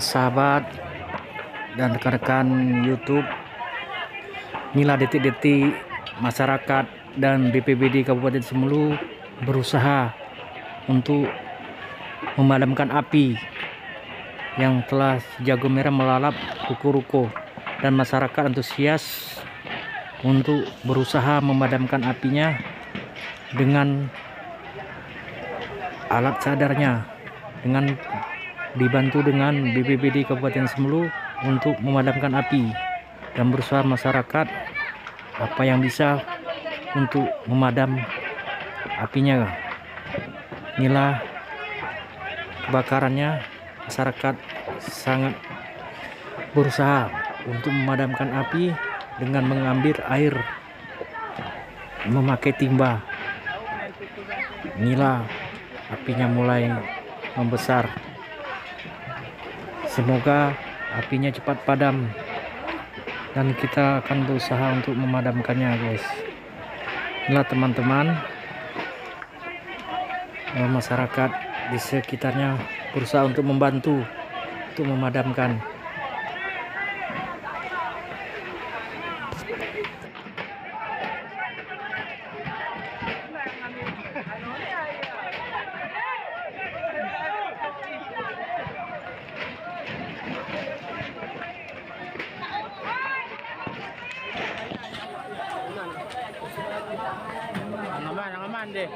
sahabat dan rekan-rekan YouTube inilah detik-detik masyarakat dan BPBD Kabupaten Semelu berusaha untuk memadamkan api yang telah jago merah melalap ruko-ruko dan masyarakat antusias untuk berusaha memadamkan apinya dengan alat sadarnya dengan dibantu dengan BPBD Kabupaten Semelu untuk memadamkan api dan berusaha masyarakat apa yang bisa untuk memadam apinya. Inilah kebakarannya. Masyarakat sangat berusaha untuk memadamkan api dengan mengambil air memakai timba. Inilah apinya mulai membesar semoga apinya cepat padam dan kita akan berusaha untuk memadamkannya guys. Inilah teman-teman eh, masyarakat di sekitarnya berusaha untuk membantu untuk memadamkan Yang aman, yang aman deh.